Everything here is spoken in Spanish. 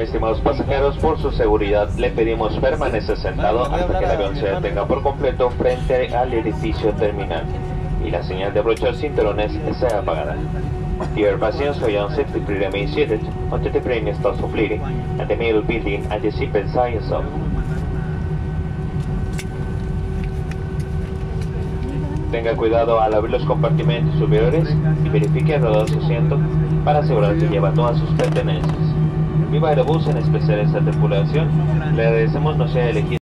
Estimados pasajeros, por su seguridad le pedimos permanecer sentado hasta que el avión se detenga por completo frente al edificio terminal y la señal de abrochar cinturones sea apagada. Dear passengers remain seated until the plane completing and the middle building and the seatbelt off. Tenga cuidado al abrir los compartimentos superiores y verifique alrededor de su asiento para asegurar que lleva todas sus pertenencias. Viva Aerobús, en especial esta tripulación, le agradecemos no sea elegido